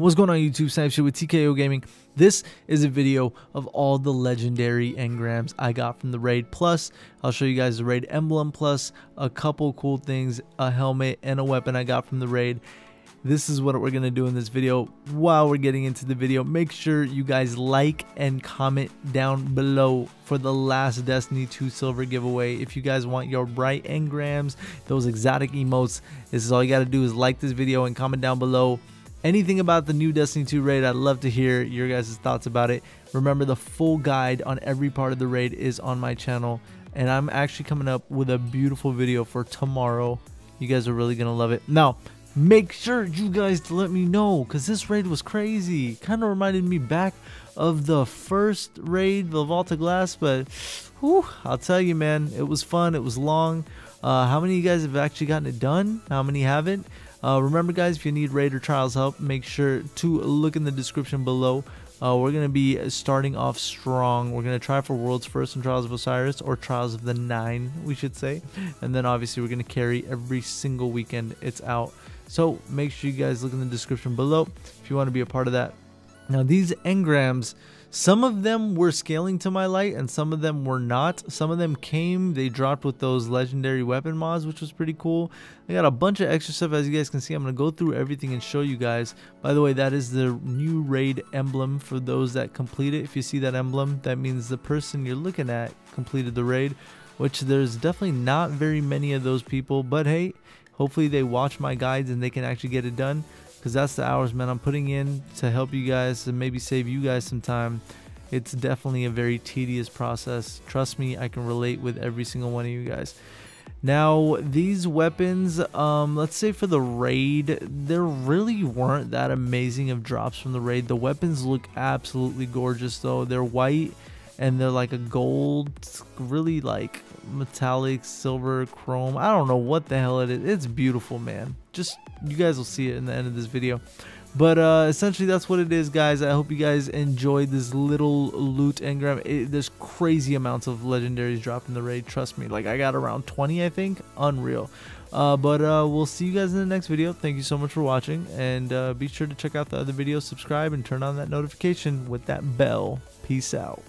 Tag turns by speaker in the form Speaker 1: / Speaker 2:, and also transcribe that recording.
Speaker 1: What's going on YouTube? Snipe Shit with TKO Gaming. This is a video of all the legendary engrams I got from the raid. Plus, I'll show you guys the raid emblem plus a couple cool things, a helmet and a weapon I got from the raid. This is what we're going to do in this video. While we're getting into the video, make sure you guys like and comment down below for the last Destiny 2 silver giveaway. If you guys want your bright engrams, those exotic emotes, this is all you got to do is like this video and comment down below anything about the new Destiny 2 raid. I'd love to hear your guys' thoughts about it. Remember, the full guide on every part of the raid is on my channel, and I'm actually coming up with a beautiful video for tomorrow. You guys are really gonna love it. Now, make sure you guys let me know because this raid was crazy. Kind of reminded me back of the first raid, the Vault of Glass, but whew, I'll tell you, man, it was fun. It was long. Uh, how many of you guys have actually gotten it done? How many haven't? Uh, remember, guys, if you need Raider Trials help, make sure to look in the description below. Uh, we're going to be starting off strong. We're going to try for World's First and Trials of Osiris, or Trials of the Nine, we should say. And then obviously, we're going to carry every single weekend it's out. So make sure you guys look in the description below if you want to be a part of that. Now, these engrams some of them were scaling to my light and some of them were not. Some of them came, they dropped with those legendary weapon mods, which was pretty cool. I got a bunch of extra stuff as you guys can see. I'm going to go through everything and show you guys. By the way, that is the new raid emblem for those that complete it. If you see that emblem, that means the person you're looking at completed the raid, which there's definitely not very many of those people. But hey, hopefully they watch my guides and they can actually get it done because that's the hours, man, I'm putting in to help you guys and maybe save you guys some time. It's definitely a very tedious process. Trust me, I can relate with every single one of you guys. Now, these weapons, um, let's say for the raid, there really weren't that amazing of drops from the raid. The weapons look absolutely gorgeous, though. They're white and they're like a gold, really like metallic, silver, chrome. I don't know what the hell it is. It's beautiful, man. Just you guys will see it in the end of this video. But uh, essentially, that's what it is, guys. I hope you guys enjoyed this little loot engram. It, there's crazy amounts of legendaries dropped in the raid. Trust me. Like, I got around 20, I think. Unreal. Uh, but uh, we'll see you guys in the next video. Thank you so much for watching. And uh, be sure to check out the other videos, subscribe, and turn on that notification with that bell. Peace out.